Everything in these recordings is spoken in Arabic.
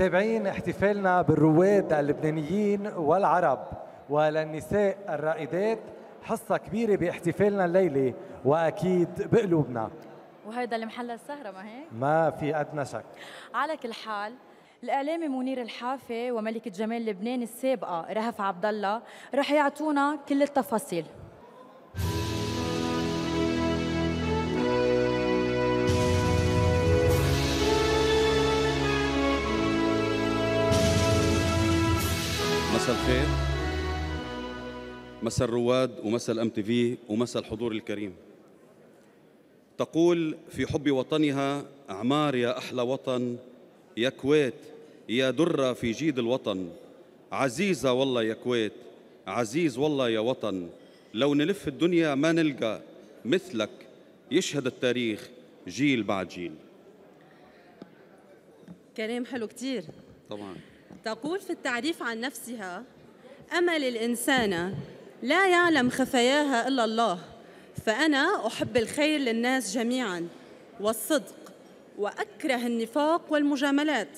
متابعين احتفالنا بالرواد اللبنانيين والعرب وللنساء الرائدات حصة كبيرة باحتفالنا الليلة وأكيد بقلوبنا. وهيدا اللي محل السهرة ما هيك؟ ما في أدنى شك. على كل حال الإعلامي منير الحافي وملكة جمال لبنان السابقة رهف عبد الله رح يعطونا كل التفاصيل. مساء الخير. مساء الرواد ومساء ال MTV ومساء الحضور الكريم. تقول في حب وطنها أعمار يا أحلى وطن يا كويت يا درة في جيد الوطن. عزيزة والله يا كويت عزيز والله يا وطن. لو نلف الدنيا ما نلقى مثلك يشهد التاريخ جيل بعد جيل. كلام حلو كتير. طبعا. تقول في التعريف عن نفسها أمل الإنسانة لا يعلم خفاياها إلا الله فأنا أحب الخير للناس جميعا والصدق وأكره النفاق والمجاملات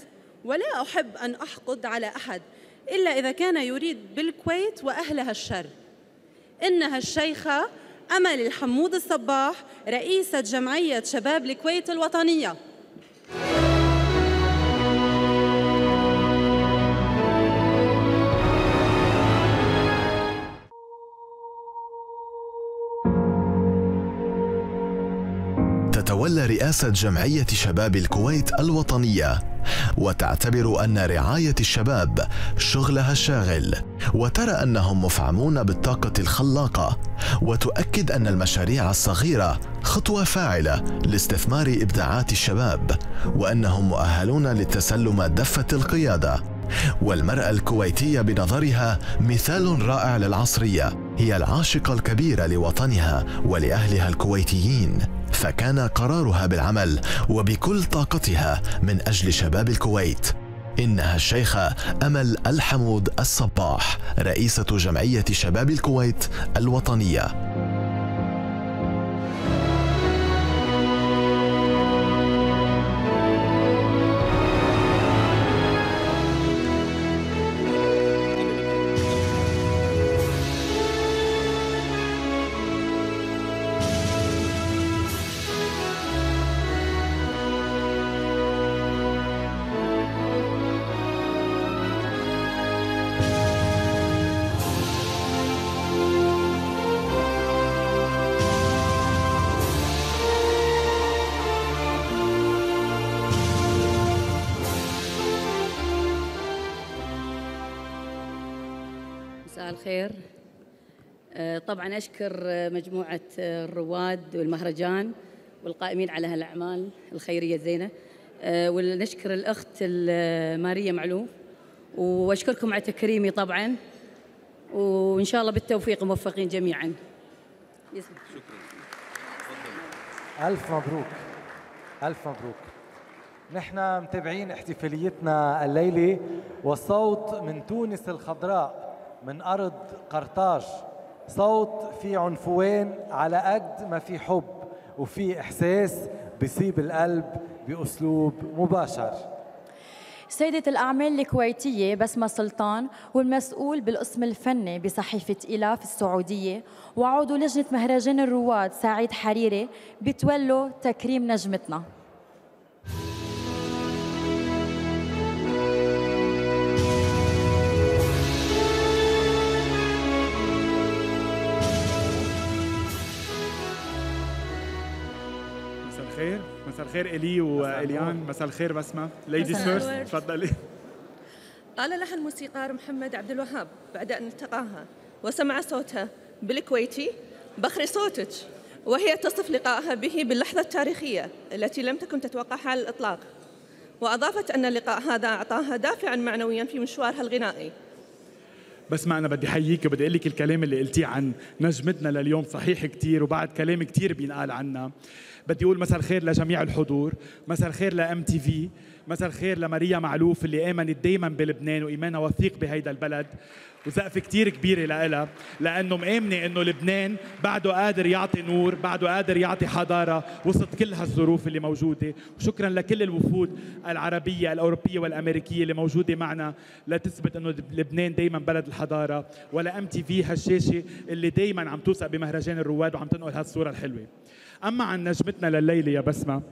ولا أحب أن أحقد على أحد إلا إذا كان يريد بالكويت وأهلها الشر. إنها الشيخة أمل الحمود الصباح رئيسة جمعية شباب الكويت الوطنية. رئاسة جمعية شباب الكويت الوطنية. وتعتبر أن رعاية الشباب شغلها الشاغل. وترى أنهم مفعمون بالطاقة الخلاقة. وتؤكد أن المشاريع الصغيرة خطوة فاعلة لاستثمار إبداعات الشباب. وأنهم مؤهلون للتسلم دفة القيادة. والمرأة الكويتية بنظرها مثال رائع للعصرية. هي العاشقة الكبيرة لوطنها ولأهلها الكويتيين. فكان قرارها بالعمل وبكل طاقتها من أجل شباب الكويت. إنها الشيخة أمل الحمود الصباح رئيسة جمعية شباب الكويت الوطنية. الخير. آه، طبعا أشكر آه، مجموعة آه، الرواد والمهرجان والقائمين على هالأعمال الخيرية الزينة. آه، ونشكر الأخت ال- ماريا معلوم وأشكركم على تكريمي طبعا وإن شاء الله بالتوفيق موفقين جميعا. يسلم. ألف مبروك. ألف مبروك. نحن متابعين احتفاليتنا الليلة والصوت من تونس الخضراء. من أرض قرطاج. صوت في عنفوان على قد ما في حب وفي إحساس بيصيب القلب بأسلوب مباشر. سيدة الأعمال الكويتية بسمة سلطان والمسؤول بالقسم الفني بصحيفة إلاف السعودية وعضو لجنة مهرجان الرواد سعيد حريري بتولوا تكريم نجمتنا. مساء الخير الي وإليان. مساء الخير بسمة. ladies مساء first. تفضلي. قال لها الموسيقار محمد عبد الوهاب بعد أن التقاها وسمع صوتها بالكويتي بخري صوتك وهي تصف لقائها به باللحظة التاريخية التي لم تكن تتوقعها على الإطلاق. وأضافت أن اللقاء هذا أعطاها دافعا معنويا في مشوارها الغنائي. بس ما أنا بدي أحييك وبدي أقول لك الكلام اللي قلتيه عن نجمتنا لليوم صحيح كتير وبعد كلام كتير بينقال عنا. بدي أقول مساء الخير لجميع الحضور مساء الخير ل MTV مساء الخير لماريا معلوف اللي آمنت دائما بلبنان وإيمانها وثيق بهيدا البلد. وثقة كتير كبيرة لها لأنه مآمنة أنه لبنان بعده قادر يعطي نور بعده قادر يعطي حضارة وسط كل هالظروف اللي موجودة. وشكرا لكل الوفود العربية الأوروبية والأمريكية اللي موجودة معنا لتثبت أنه لبنان دايما بلد الحضارة. ول MTV هالشاشة اللي دايما عم توثق بمهرجان الرواد وعم تنقل هالصورة الحلوة. أما عن نجمتنا لليلة يا بسمة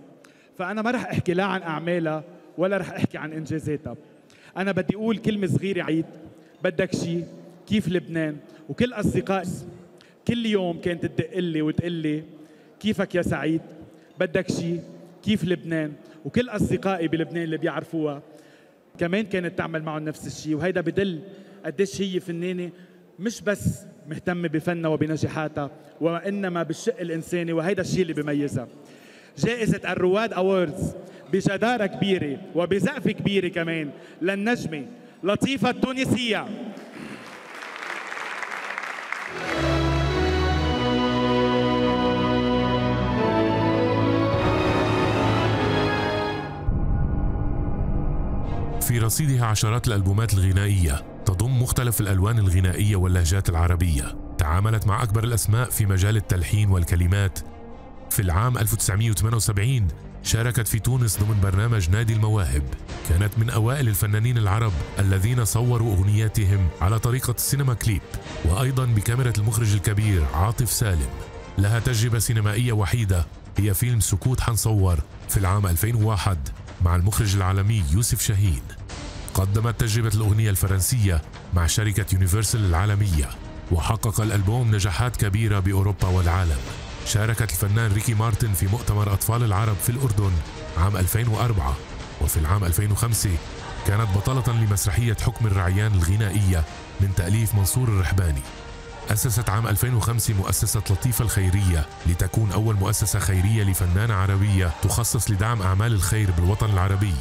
فأنا ما رح أحكي لا عن أعمالها ولا رح أحكي عن إنجازاتها. أنا بدي أقول كلمة صغيرة عيد. بدك شيء كيف لبنان؟ وكل أصدقائي كل يوم كانت تدق لي وتقول لي كيفك يا سعيد؟ بدك شيء كيف لبنان؟ وكل أصدقائي بلبنان اللي بيعرفوها كمان كانت تعمل معهم نفس الشيء وهيدا بدل قديش هي فنانة مش بس مهتمة بفنها وبنجاحاتها وإنما بالشق الإنساني. وهيدا الشيء اللي بيميزها جائزة الرواد أوردز بجدارة كبيرة وبزقفة كبيرة كمان للنجمة. لطيفة التونسية. في رصيدها عشرات الألبومات الغنائية تضم مختلف الألوان الغنائية واللهجات العربية. تعاملت مع أكبر الأسماء في مجال التلحين والكلمات. في العام 1978 شاركت في تونس ضمن برنامج نادي المواهب. كانت من أوائل الفنانين العرب الذين صوروا أغنياتهم على طريقة السينما كليب وأيضا بكاميرا المخرج الكبير عاطف سالم. لها تجربة سينمائية وحيدة هي فيلم سكوت حنصور في العام 2001 مع المخرج العالمي يوسف شاهين. قدمت تجربة الأغنية الفرنسية مع شركة يونيفرسال العالمية وحقق الألبوم نجاحات كبيرة بأوروبا والعالم. شاركت الفنان ريكي مارتن في مؤتمر أطفال العرب في الأردن عام 2004 وفي العام 2005 كانت بطلة لمسرحية حكم الرعيان الغنائية من تأليف منصور الرحباني. أسست عام 2005 مؤسسة لطيفة الخيرية لتكون أول مؤسسة خيرية لفنانة عربية تخصص لدعم أعمال الخير بالوطن العربي.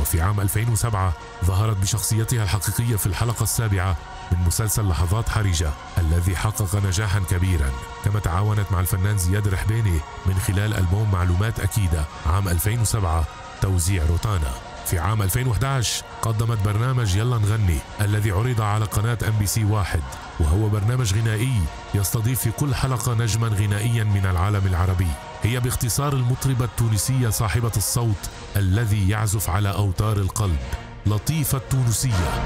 وفي عام 2007 ظهرت بشخصيتها الحقيقية في الحلقة السابعة من مسلسل لحظات حرجة الذي حقق نجاحا كبيرا كما تعاونت مع الفنان زياد رحباني من خلال ألبوم معلومات أكيدة عام 2007 توزيع روتانا. في عام 2011 قدمت برنامج يلا نغني الذي عرض على قناة MBC واحد وهو برنامج غنائي يستضيف في كل حلقة نجما غنائيا من العالم العربي. هي باختصار المطربة التونسية صاحبة الصوت الذي يعزف على أوتار القلب. لطيفة التونسية.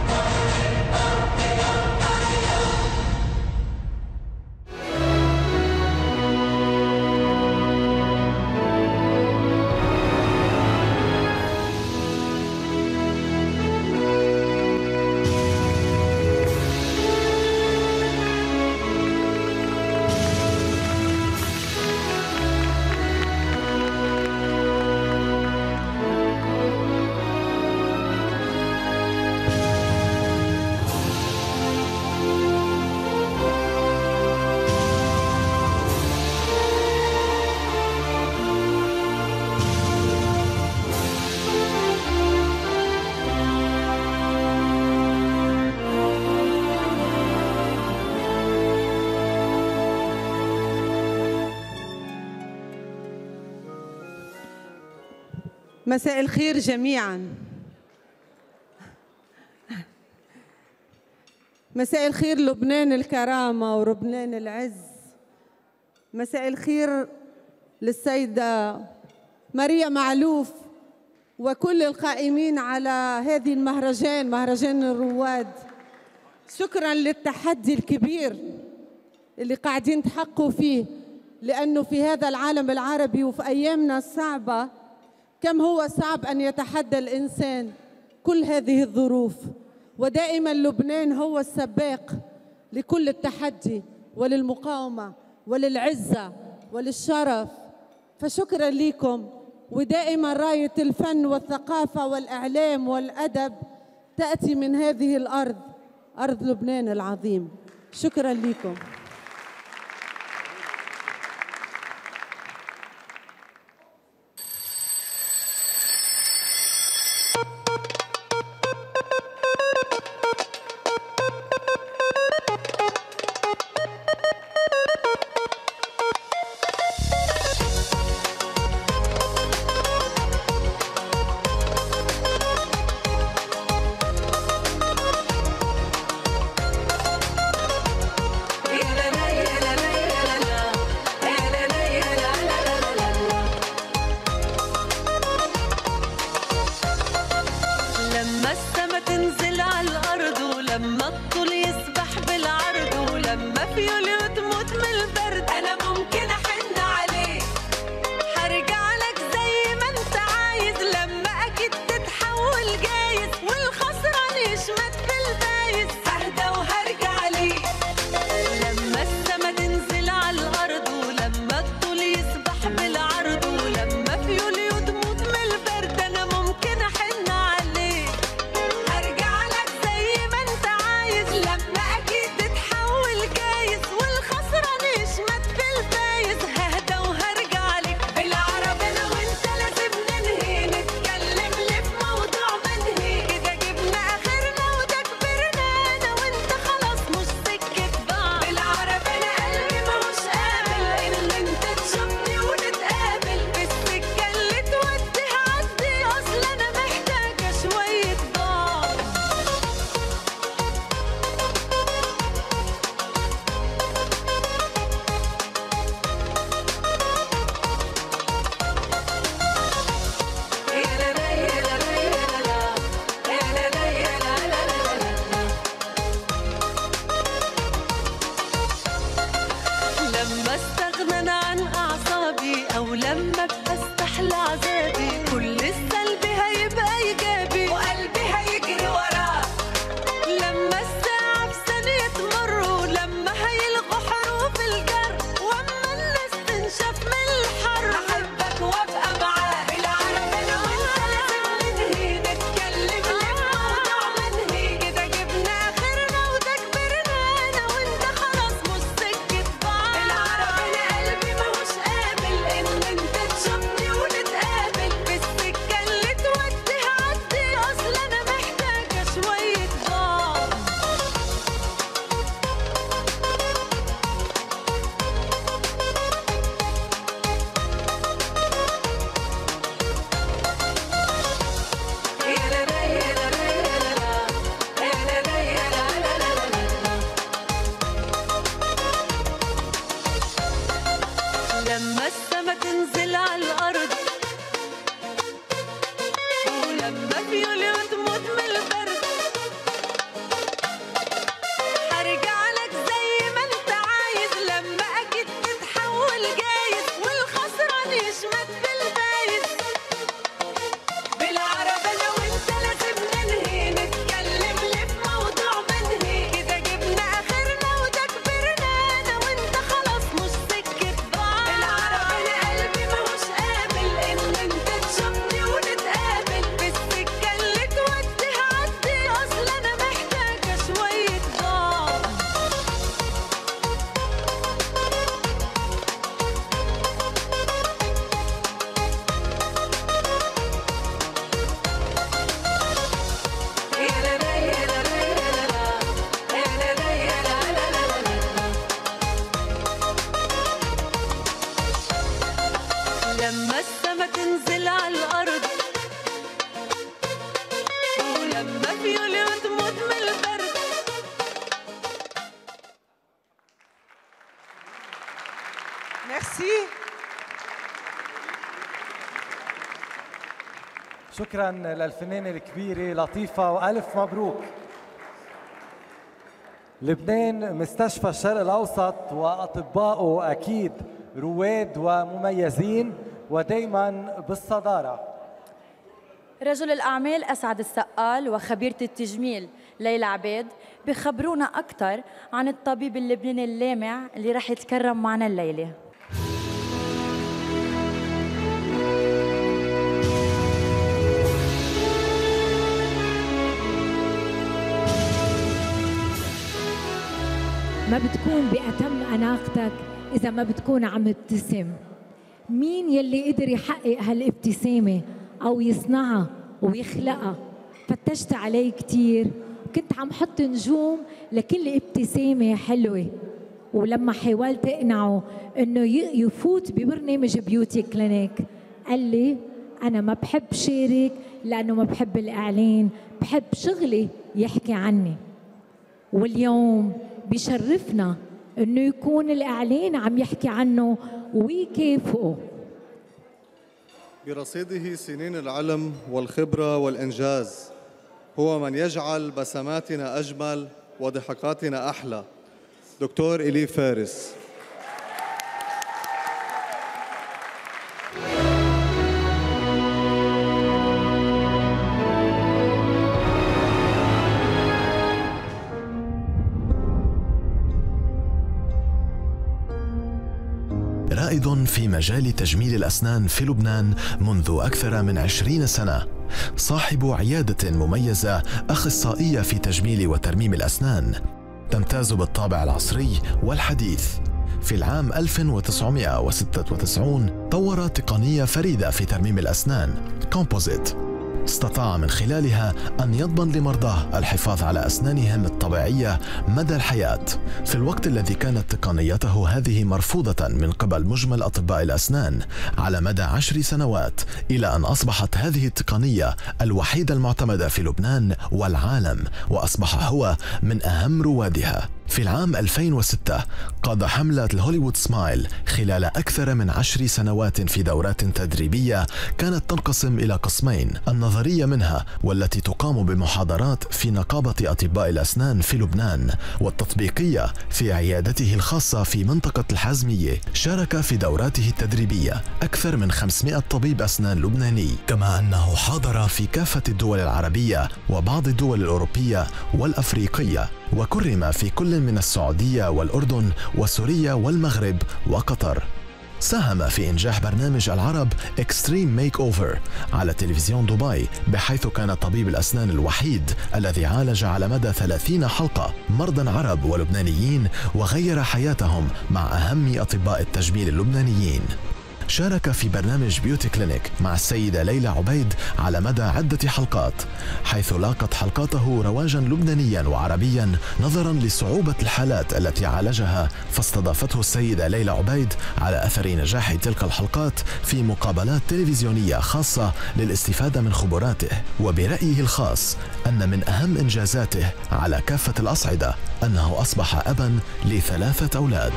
مساء الخير جميعا. مساء الخير لبنان الكرامة ولبنان العز. مساء الخير للسيدة ماريا معلوف وكل القائمين على هذه المهرجان مهرجان الرواد. شكرا للتحدي الكبير اللي قاعدين تحققوا فيه لأنه في هذا العالم العربي وفي أيامنا الصعبة كم هو صعب أن يتحدى الإنسان كل هذه الظروف. ودائما لبنان هو السباق لكل التحدي وللمقاومة وللعزة وللشرف. فشكرا لكم. ودائما رايه الفن والثقافة والإعلام والأدب تأتي من هذه الأرض أرض لبنان العظيم. شكرا لكم. شكرا للفنانة الكبيرة لطيفة وألف مبروك. لبنان مستشفى الشرق الأوسط وأطباؤه أكيد رواد ومميزين ودايما بالصدارة. رجل الأعمال أسعد السقال وخبيرة التجميل ليلى عبيد بخبرونا أكثر عن الطبيب اللبناني اللامع اللي رح يتكرم معنا الليلة. ما بتكون بأتم أناقتك إذا ما بتكون عم تبتسم. مين يلي قدر يحقق هالابتسامة أو يصنعها ويخلقها؟ فتشت عليه كتير. وكنت عم حط نجوم لكل ابتسامة حلوة. ولما حاولت أقنعه إنه يفوت ببرنامج بيوتي كلينيك قال لي أنا ما بحب شارك لأنه ما بحب الإعلان بحب شغلي يحكي عني. واليوم بشرفنا إنه يكون الإعلان عم يحكي عنه ويكافئه برصيده سنين العلم والخبرة والإنجاز هو من يجعل بسماتنا أجمل وضحكاتنا أحلى. دكتور إلي فارس. في مجال تجميل الأسنان في لبنان منذ أكثر من عشرين سنة. صاحب عيادة مميزة أخصائية في تجميل وترميم الأسنان. تمتاز بالطابع العصري والحديث. في العام 1996 طور تقنية فريدة في ترميم الأسنان. كومبوزيت استطاع من خلالها أن يضمن لمرضاه الحفاظ على أسنانهم الطبيعية مدى الحياة. في الوقت الذي كانت تقنيته هذه مرفوضة من قبل مجمل أطباء الأسنان على مدى عشر سنوات إلى أن أصبحت هذه التقنية الوحيدة المعتمدة في لبنان والعالم وأصبح هو من أهم روادها. في العام 2006 قاد حملة الهوليوود سمايل خلال أكثر من عشر سنوات في دورات تدريبية كانت تنقسم إلى قسمين النظرية منها والتي تقام بمحاضرات في نقابة أطباء الأسنان في لبنان والتطبيقية في عيادته الخاصة في منطقة الحزمية شارك في دوراته التدريبية أكثر من 500 طبيب أسنان لبناني. كما أنه حاضر في كافة الدول العربية وبعض الدول الأوروبية والأفريقية. وكرم في كل من السعودية والأردن وسوريا والمغرب وقطر. ساهم في إنجاح برنامج العرب Extreme Makeover على تلفزيون دبي بحيث كان طبيب الأسنان الوحيد الذي عالج على مدى 30 حلقة مرضى عرب ولبنانيين وغير حياتهم مع أهم أطباء التجميل اللبنانيين. شارك في برنامج بيوتي كلينيك مع السيدة ليلى عبيد على مدى عدة حلقات حيث لاقت حلقاته رواجا لبنانيا وعربيا نظرا لصعوبة الحالات التي عالجها فاستضافته السيدة ليلى عبيد على أثر نجاح تلك الحلقات في مقابلات تلفزيونية خاصة للاستفادة من خبراته. وبرأيه الخاص أن من أهم إنجازاته على كافة الأصعدة أنه أصبح أبا لثلاثة أولاد.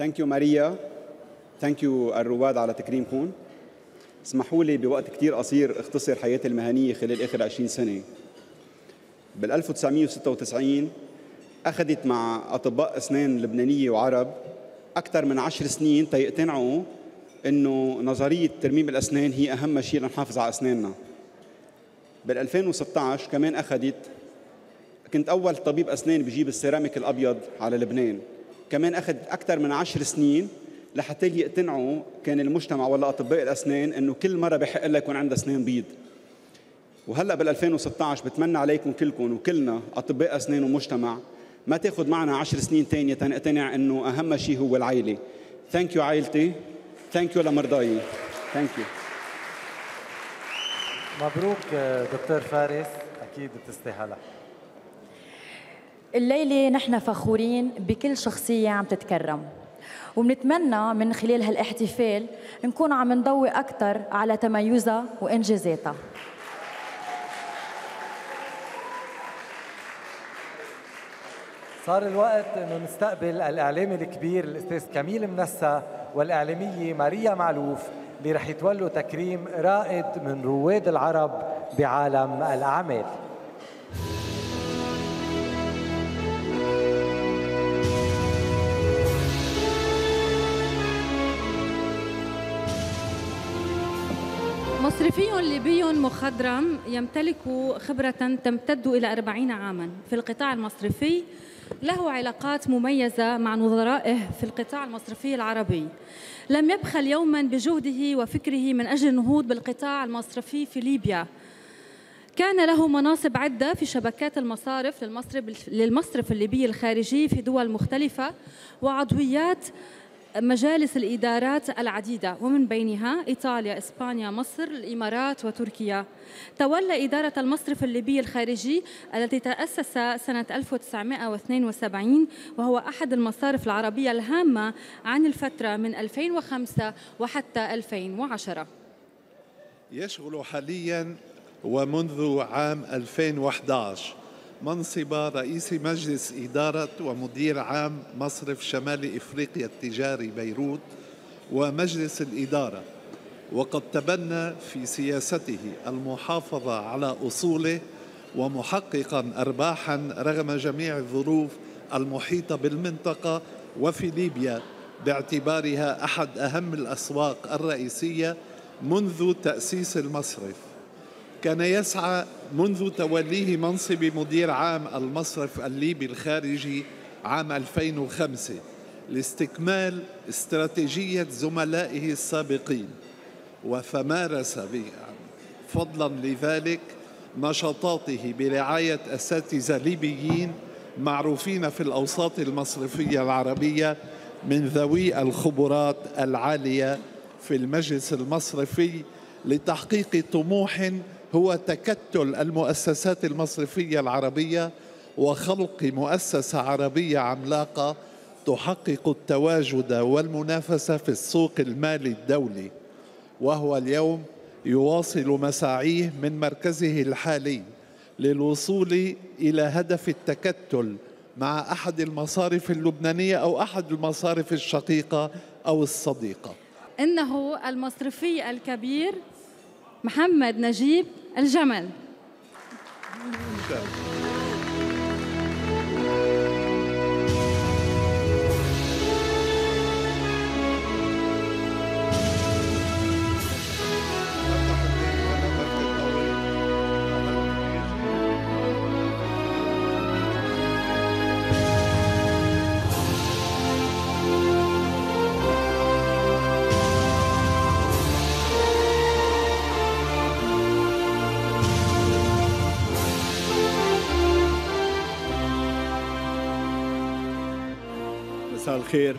thank you ماريا thank you الرواد على تكريمكم اسمحوا لي بوقت كتير قصير اختصر حياتي المهنية خلال آخر 20 سنة. بال 1996 أخذت مع أطباء أسنان لبنانية وعرب أكثر من عشر سنين تيقتنعوا إنه نظرية ترميم الأسنان هي أهم شيء لنحافظ على أسناننا. بال 2016 كمان أخذت كنت أول طبيب أسنان بجيب السيراميك الأبيض على لبنان. كمان أخذت أكثر من عشر سنين لحتى يقتنعوا كان المجتمع ولا أطباء الأسنان إنه كل مرة بحق لها يكون عندها أسنان بيض. وهلأ بال 2016 بتمنى عليكم كلكم وكلنا أطباء أسنان ومجتمع ما تاخذ معنا عشر سنين ثانية تنقتنع إنه أهم شيء هو العائله thank you عائلتي thank you لمرضاي. thank you مبروك دكتور فارس. أكيد بتستاهلها. الليلة نحن فخورين بكل شخصية عم تتكرم. وبنتمنى من خلال هالاحتفال نكون عم نضوي أكثر على تميزها وإنجازاتها. صار الوقت إنه نستقبل الإعلامي الكبير الأستاذ كميل منسى والإعلامية ماريا معلوف اللي رح يتولوا تكريم رائد من رواد العرب بعالم الأعمال. مصرفي ليبي مخضرم يمتلك خبرة تمتد إلى أربعين عاما. في القطاع المصرفي له علاقات مميزة مع نظرائه في القطاع المصرفي العربي. لم يبخل يوما بجهده وفكره من أجل النهوض بالقطاع المصرفي في ليبيا. كان له مناصب عدة في شبكات المصارف للمصرف, للمصرف الليبي الخارجي في دول مختلفة وعضويات مجالس الإدارات العديدة ومن بينها إيطاليا، إسبانيا، مصر، الإمارات وتركيا. تولى إدارة المصرف الليبي الخارجي التي تأسس سنة 1972 وهو أحد المصارف العربية الهامة عن الفترة من 2005 وحتى 2010 يشغل حاليا ومنذ عام 2011 منصب رئيس مجلس إدارة ومدير عام مصرف شمال إفريقيا التجاري بيروت ومجلس الإدارة. وقد تبنى في سياسته المحافظة على أصوله ومحققا أرباحا رغم جميع الظروف المحيطة بالمنطقة وفي ليبيا باعتبارها أحد أهم الأسواق الرئيسية منذ تأسيس المصرف. كان يسعى منذ توليه منصب مدير عام المصرف الليبي الخارجي عام 2005 لاستكمال استراتيجية زملائه السابقين. وفمارس فضلا لذلك نشاطاته برعاية أساتذة ليبيين معروفين في الأوساط المصرفية العربية من ذوي الخبرات العالية في المجلس المصرفي لتحقيق طموح هو تكتل المؤسسات المصرفية العربية وخلق مؤسسة عربية عملاقة تحقق التواجد والمنافسة في السوق المالي الدولي وهو اليوم يواصل مساعيه من مركزه الحالي للوصول إلى هدف التكتل مع أحد المصارف اللبنانية أو أحد المصارف الشقيقة أو الصديقة. إنه المصرفي الكبير محمد نجيب الجمل. الخير.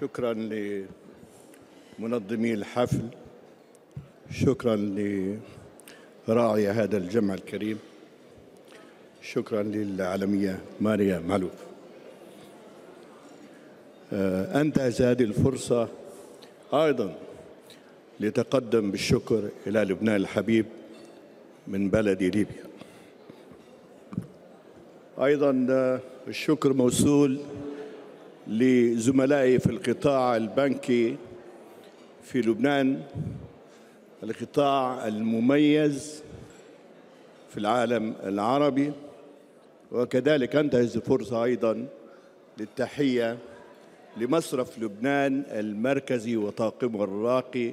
شكرا لمنظمي الحفل. شكرا لراعي هذا الجمع الكريم. شكرا للعالمية ماريا معلوف. آه، أنتهز هذه الفرصة أيضا لتقدم بالشكر إلى لبنان الحبيب من بلد ليبيا. أيضا آه، الشكر موصول لزملائي في القطاع البنكي في لبنان القطاع المميز في العالم العربي. وكذلك أنتهز الفرصة أيضا للتحية لمصرف لبنان المركزي وطاقمه الراقي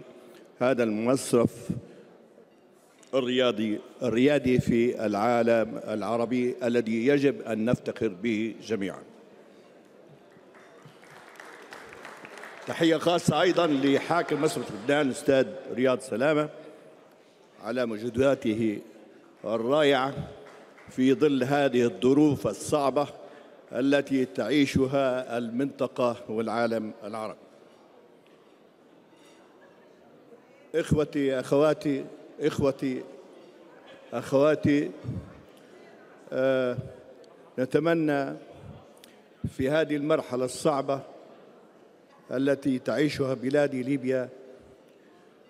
هذا المصرف الرياضي الريادي في العالم العربي الذي يجب أن نفتخر به جميعا. تحية خاصة أيضا لحاكم مصرف لبنان الأستاذ رياض سلامة على مجهوداته الرائعة في ظل هذه الظروف الصعبة التي تعيشها المنطقة والعالم العربي. إخوتي أخواتي إخوتي أخواتي آه نتمنى في هذه المرحلة الصعبة التي تعيشها بلادي ليبيا.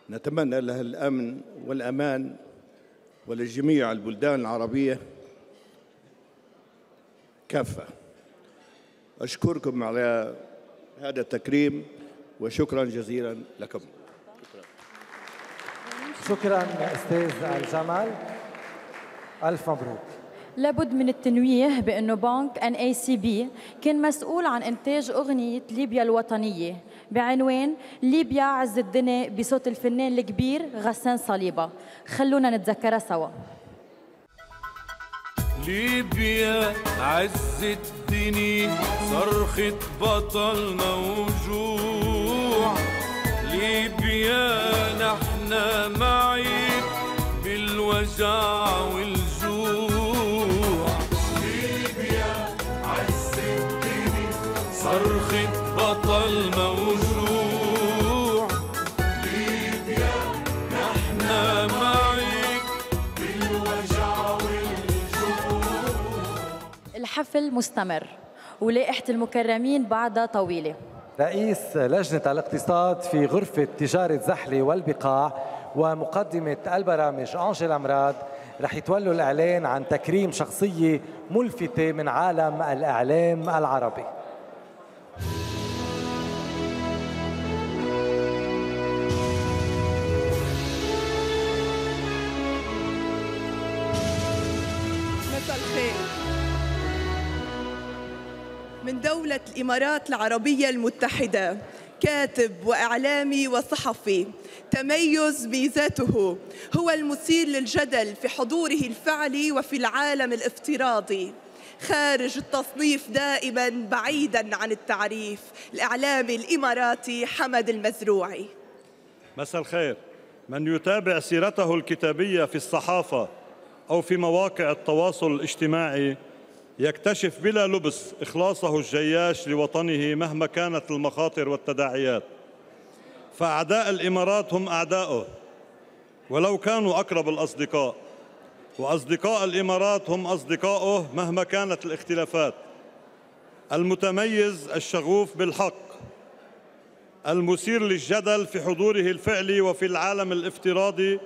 نتمنى لها الأمن والأمان ولجميع البلدان العربية. كافة. أشكركم على هذا التكريم وشكرا جزيلا لكم. شكرا أستاذ الجمل ألف مبروك. لابد من التنويه بأنه بنك NECB كان مسؤول عن إنتاج أغنية ليبيا الوطنية بعنوان ليبيا عز الدنيا بصوت الفنان الكبير غسان صليبة. خلونا نتذكرها سوا. ليبيا عز الدنيا صرخة بطل موجوع ليبيا نحن معيب بالوجع والجوع الحفل مستمر ولائحة المكرمين بعدها طويلة. رئيس لجنة الاقتصاد في غرفة تجارة زحلة والبقاع ومقدمة البرامج أنجيلا مراد رح يتولوا الإعلان عن تكريم شخصية ملفتة من عالم الإعلام العربي. دولة الإمارات العربية المتحدة كاتب وإعلامي وصحفي. تميز ميزاته هو المثير للجدل في حضوره الفعلي وفي العالم الافتراضي. خارج التصنيف دائما بعيدا عن التعريف. الإعلامي الإماراتي حمد المزروعي مساء الخير. من يتابع سيرته الكتابية في الصحافة أو في مواقع التواصل الاجتماعي يكتشف بلا لبس إخلاصه الجياش لوطنه مهما كانت المخاطر والتداعيات. فأعداء الإمارات هم أعداؤه. ولو كانوا أقرب الأصدقاء وأصدقاء الإمارات هم أصدقاؤه مهما كانت الاختلافات. المتميز الشغوف بالحق. المثير للجدل في حضوره الفعلي وفي العالم الافتراضي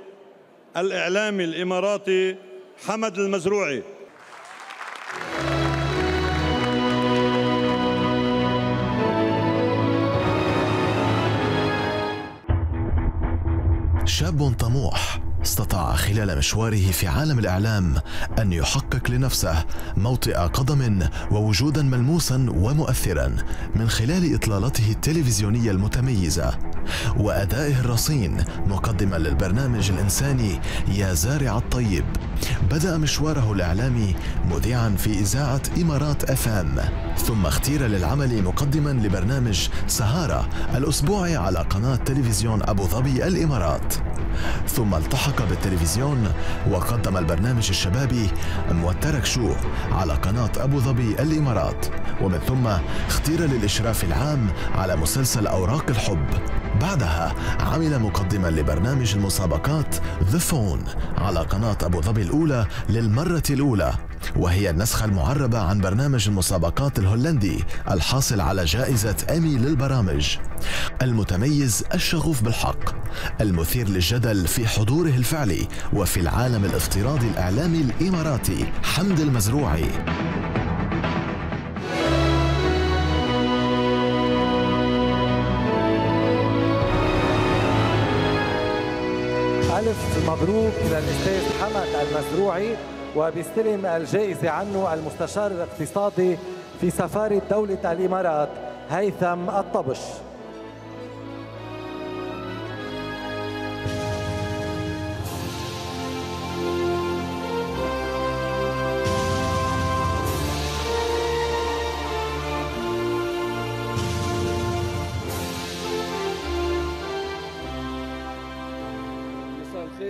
الإعلامي الإماراتي حمد المزروعي. شاب طموح. استطاع خلال مشواره في عالم الإعلام أن يحقق لنفسه موطئ قدم ووجودا ملموسا ومؤثرا من خلال إطلالته التلفزيونية المتميزة وأدائه الرصين مقدما للبرنامج الإنساني يا زارع الطيب. بدأ مشواره الإعلامي مذيعا في إذاعة إمارات اف ام ثم اختير للعمل مقدما لبرنامج سهارة الاسبوعي على قناة تلفزيون أبو ظبي الإمارات. ثم التحق بالتلفزيون وقدم البرنامج الشبابي موترك شو على قناة أبو ظبي الإمارات. ومن ثم اختير للإشراف العام على مسلسل أوراق الحب. بعدها عمل مقدما لبرنامج المسابقات ذا فون على قناة أبو ظبي الأولى للمرة الأولى وهي النسخة المعربة عن برنامج المسابقات الهولندي الحاصل على جائزة إيمي للبرامج. المتميز الشغوف بالحق المثير للجدل في حضوره الفعلي وفي العالم الافتراضي الإعلامي الإماراتي حمد المزروعي. مبروك للأستاذ حمد المزروعي وبيستلم الجائزة عنه المستشار الاقتصادي في سفارة دولة الإمارات هيثم الطبش.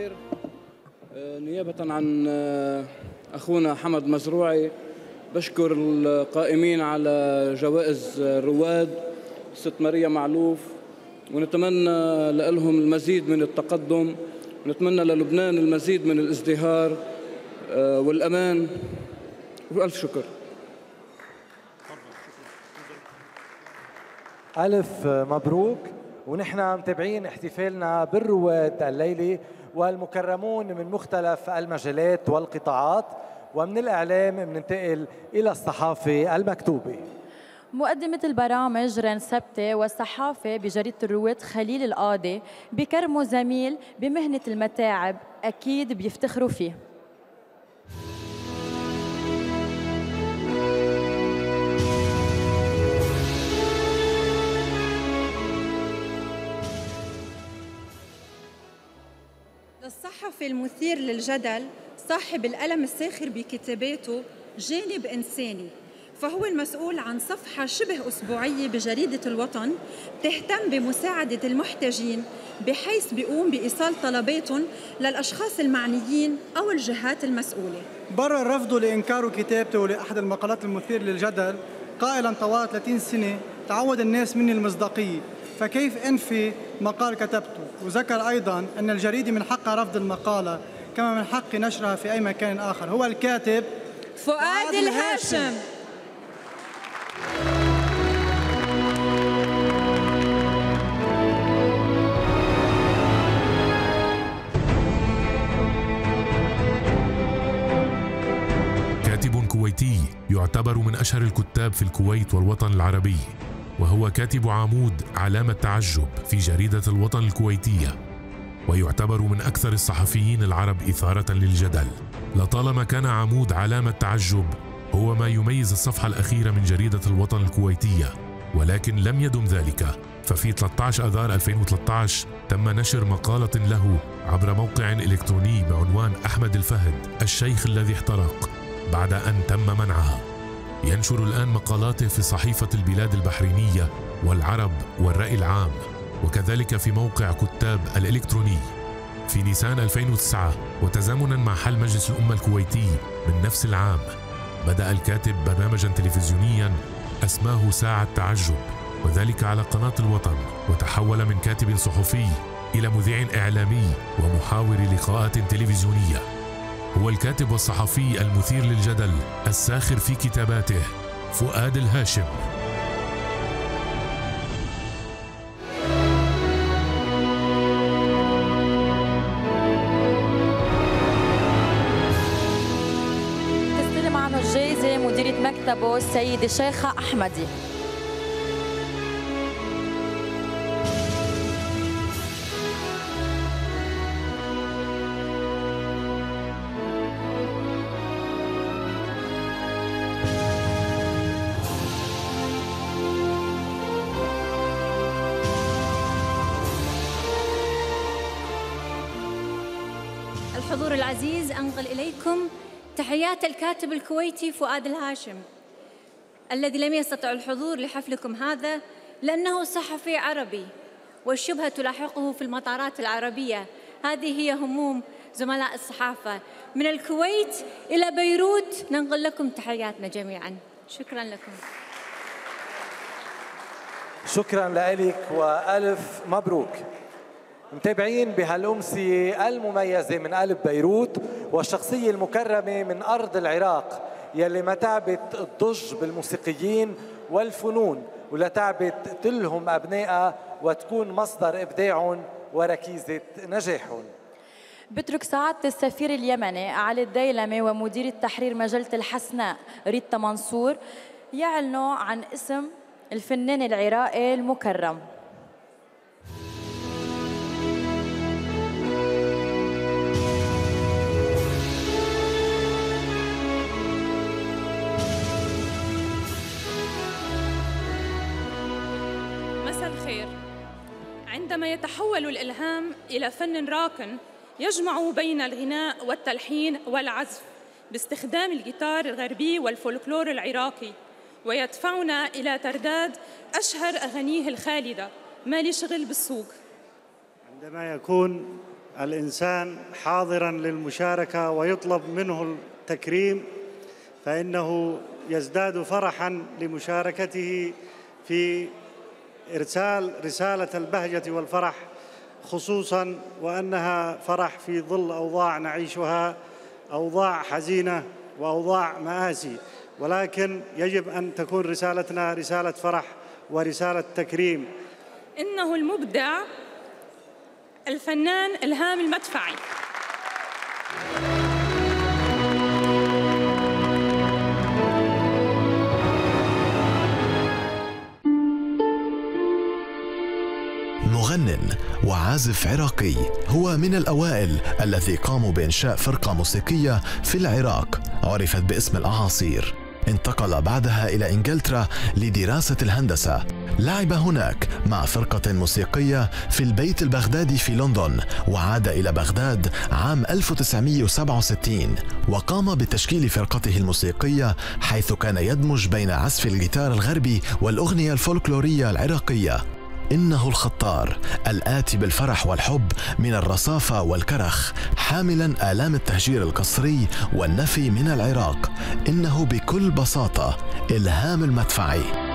الخير. آه، نيابة عن آه، أخونا حمد مزروعي بشكر القائمين على جوائز الرواد ست ماريا معلوف ونتمنى لهم المزيد من التقدم ونتمنى للبنان المزيد من الازدهار آه، والأمان وألف شكر. ألف مبروك. ونحن متابعين احتفالنا بالرواد الليلة والمكرمون من مختلف المجالات والقطاعات ومن الإعلام بننتقل إلى الصحافة المكتوبة. مقدمة البرامج رين سبتة والصحافة بجريدة الرواد خليل القاضي بكرموا زميل بمهنة المتاعب أكيد بيفتخروا فيه. للصحفي المثير للجدل صاحب القلم الساخر بكتاباته جانب إنساني. فهو المسؤول عن صفحة شبه أسبوعية بجريدة الوطن تهتم بمساعدة المحتاجين بحيث بيقوم بإيصال طلباتهم للأشخاص المعنيين أو الجهات المسؤولة. برر رفضه لإنكار كتابته لأحد المقالات المثير للجدل قائلا طوال 30 سنة تعود الناس مني المصداقية. فكيف أنفي مقال كتبته؟ وذكر أيضا أن الجريدة من حقها رفض المقالة كما من حق نشرها في أي مكان آخر. هو الكاتب فؤاد الهاشم. كاتب كويتي يعتبر من أشهر الكتاب في الكويت والوطن العربي. وهو كاتب عمود علامة تعجب في جريدة الوطن الكويتية ويعتبر من أكثر الصحفيين العرب إثارة للجدل. لطالما كان عمود علامة تعجب هو ما يميز الصفحة الأخيرة من جريدة الوطن الكويتية ولكن لم يدم ذلك. ففي 13 أذار 2013 تم نشر مقالة له عبر موقع إلكتروني بعنوان أحمد الفهد الشيخ الذي احترق بعد أن تم منعها. ينشر الآن مقالاته في صحيفة البلاد البحرينية والعرب والرأي العام وكذلك في موقع كتاب الإلكتروني. في نيسان 2009 وتزامنا مع حل مجلس الأمة الكويتي من نفس العام بدأ الكاتب برنامجا تلفزيونيا أسماه ساعة تعجب وذلك على قناة الوطن وتحول من كاتب صحفي إلى مذيع إعلامي ومحاور لقاءات تلفزيونية. هو الكاتب والصحفي المثير للجدل الساخر في كتاباته فؤاد الهاشم. تستلم عنه الجائزة مديرة مكتبه السيدة شيخة أحمدي. إليكم تحيات الكاتب الكويتي فؤاد الهاشم الذي لم يستطع الحضور لحفلكم هذا لأنه صحفي عربي والشبهة تلاحقه في المطارات العربية. هذه هي هموم زملاء الصحافة. من الكويت إلى بيروت ننقل لكم تحياتنا جميعا. شكرا لكم. شكرا لك وألف مبروك. متابعين بهالأمسية المميزة من قلب بيروت والشخصية المكرمة من أرض العراق يلي ما تعبت تضج بالموسيقيين والفنون ولا تعبت تلهم أبنائها وتكون مصدر إبداعهم وركيزة نجاحهم. بترك سعادة السفير اليمني علي الديلمي ومدير التحرير مجلة الحسناء ريتا منصور يعلنوا عن اسم الفنان العراقي المكرم. عندما يتحول الإلهام إلى فن راكن يجمع بين الغناء والتلحين والعزف باستخدام الجيتار الغربي والفولكلور العراقي ويدفعنا إلى ترداد أشهر أغانيه الخالدة ما لي شغل بالسوق. عندما يكون الإنسان حاضرا للمشاركة ويطلب منه التكريم فإنه يزداد فرحا لمشاركته في إرسال رسالة البهجة والفرح خصوصا وأنها فرح في ظل أوضاع نعيشها أوضاع حزينة وأوضاع مآسي. ولكن يجب أن تكون رسالتنا رسالة فرح ورسالة تكريم. إنه المبدع الفنان إلهام المدفعي. وعازف عراقي. هو من الأوائل الذي قاموا بإنشاء فرقة موسيقية في العراق. عرفت باسم الأعاصير. انتقل بعدها إلى إنجلترا لدراسة الهندسة. لعب هناك مع فرقة موسيقية في البيت البغدادي في لندن وعاد إلى بغداد عام 1967 وقام بتشكيل فرقته الموسيقية حيث كان يدمج بين عزف الجيتار الغربي والأغنية الفولكلورية العراقية. إنه الخطار الآتي بالفرح والحب من الرصافة والكرخ حاملا آلام التهجير القسري والنفي من العراق. إنه بكل بساطة إلهام المدفعي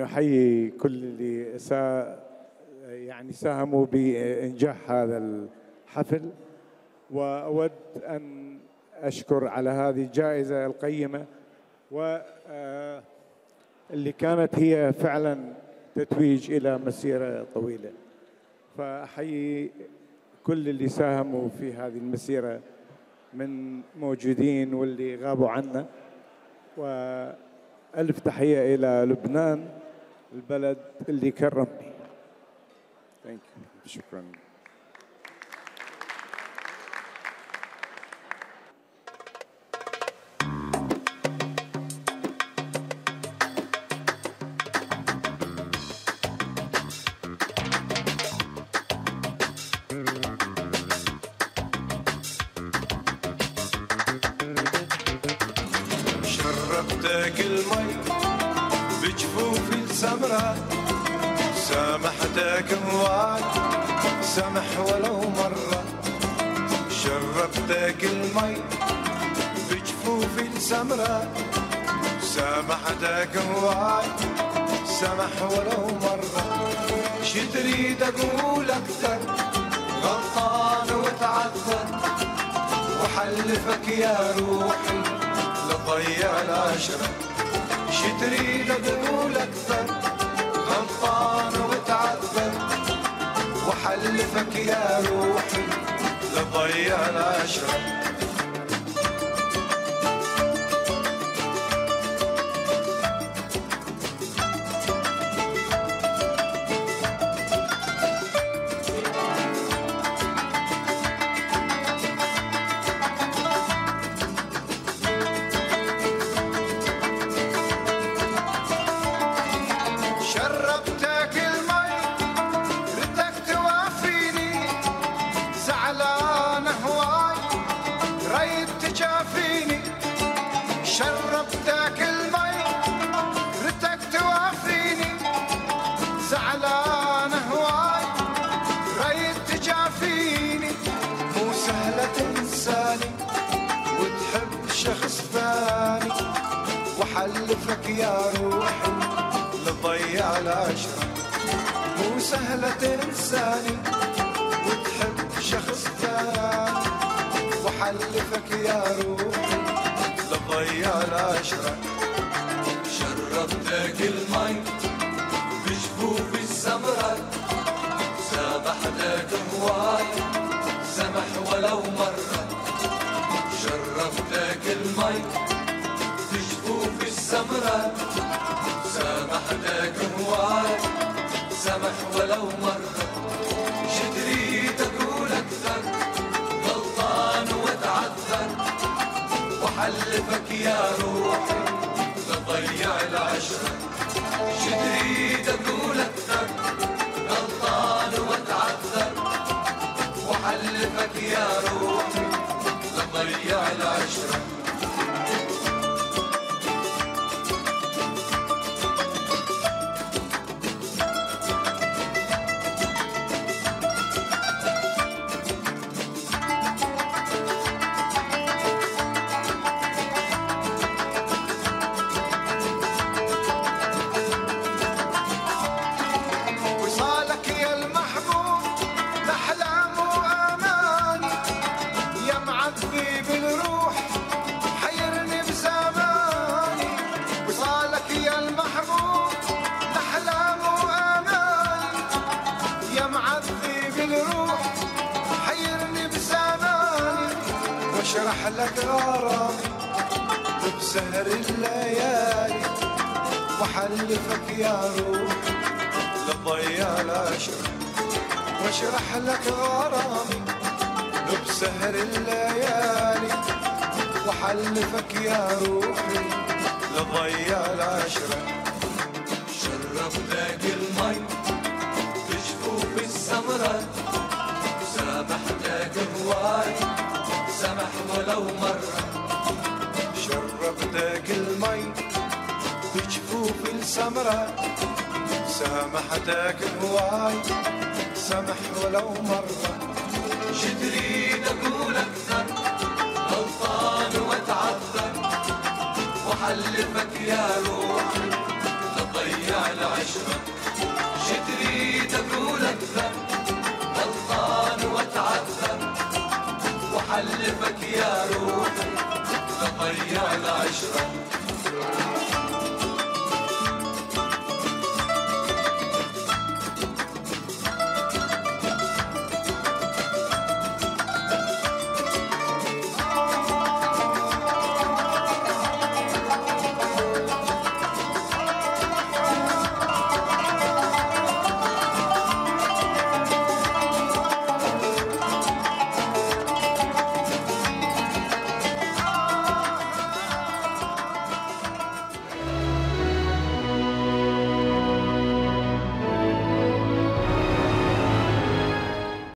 أحيي كل اللي سا يعني ساهموا بإنجاح هذا الحفل. وأود أن أشكر على هذه الجائزة القيمة. واللي كانت هي فعلا تتويج إلى مسيرة طويلة. فأحيي كل اللي ساهموا في هذه المسيرة من موجودين واللي غابوا عنا. وألف تحية إلى لبنان. البلد اللي كرمني. شكرا سمح ولو مرة. شربتك المي بجفوفي السمراء سامحتك هواي سمح ولو مرة. شي تريد أقول أكثر غلطان وتعذر وحلفك يا روحي لضيع العشرة. تريد أقول وحلفك يا روحي لضيع العشرة وحلفك يا روحي لضيع العشرة. مو سهلة تنساني وتحب شخص ثاني. وحلفك يا روحي لضيع العشرة. شربتك المي بجفوف السمرة. سامحتك هواي سمح ولو مرة. شربتك المي السمرة سامحتك هواي سمح ولو مرة. شتريد أقول أكثر غلطان وأتعذر وحلفك يا روحي لضيع العشرة السمرة سامحتك هواي سمح ولو مرة. شربتك المي بجفوف السمرة. سامحتك هواي سمح ولو مرة. شتريد أقول أكثر غلطان وأتعذر وحلفك يا روحي لضيع العشرة. شتريد أقول أكثر حلفك يا روحي لطيع العشرة.